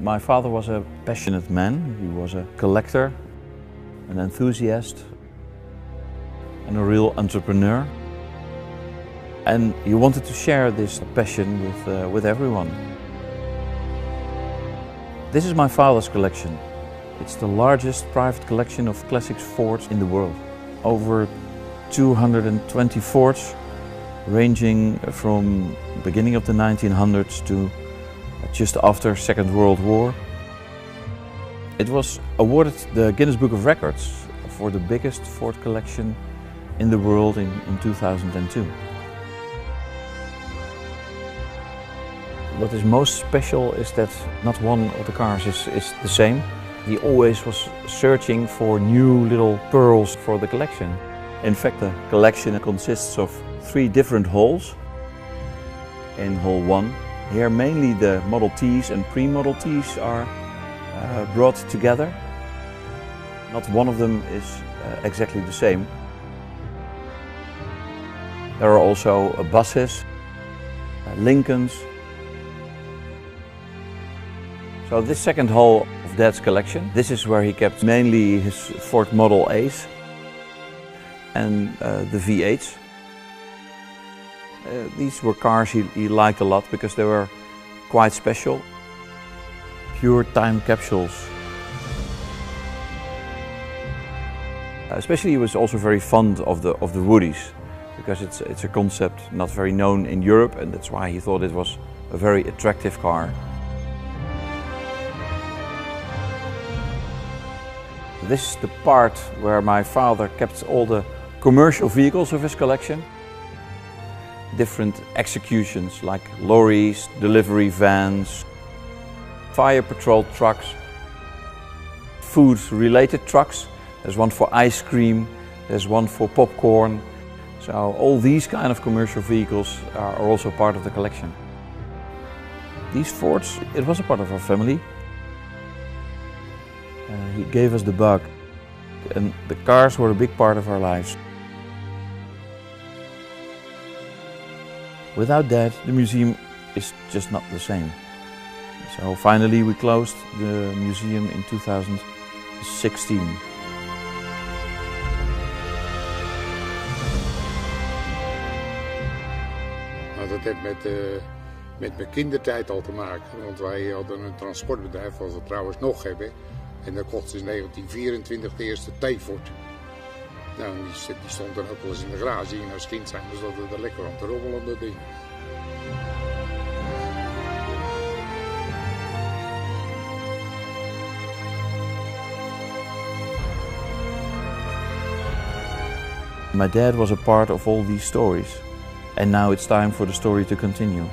My father was a passionate man. He was a collector, an enthusiast, and a real entrepreneur. And he wanted to share this passion with, uh, with everyone. This is my father's collection. It's the largest private collection of classics Fords in the world. Over 220 Fords, ranging from beginning of the 1900s to Uh, just after Second World War. It was awarded the Guinness Book of Records for the biggest Ford collection in the world in, in 2002. What is most special is that not one of the cars is, is the same. He always was searching for new little pearls for the collection. In fact, the collection consists of three different halls. In hall 1, here mainly the Model Ts and pre-Model Ts are uh, brought together. Not one of them is uh, exactly the same. There are also uh, buses, uh, Lincolns. So this second hall of Dad's collection, this is where he kept mainly his Ford Model A's and uh, the V8s. Uh, these were cars he, he liked a lot because they were quite special. Pure time capsules. Especially he was also very fond of the, of the Woodies because it's, it's a concept not very known in Europe and that's why he thought it was a very attractive car. This is the part where my father kept all the commercial vehicles of his collection. Different executions like lorries, delivery vans, fire patrol trucks, food related trucks. There's one for ice cream, there's one for popcorn, so all these kind of commercial vehicles are also part of the collection. These Fords, it was a part of our family. Uh, he gave us the bug and the cars were a big part of our lives. Without that, the museum is just not the same. So finally we closed the museum in 2016. Nou, dat heeft met, uh, met mijn kindertijd al te maken. Want wij hadden een transportbedrijf, wat we trouwens nog hebben. En daar kocht in 1924 de eerste T-Ford. Nou, die, die, stond dan ook wel eens in de garage. En als kind zijn er lekker te rommelen, dat ding. My dad was a part of all these stories. And now it's time for the story to continue.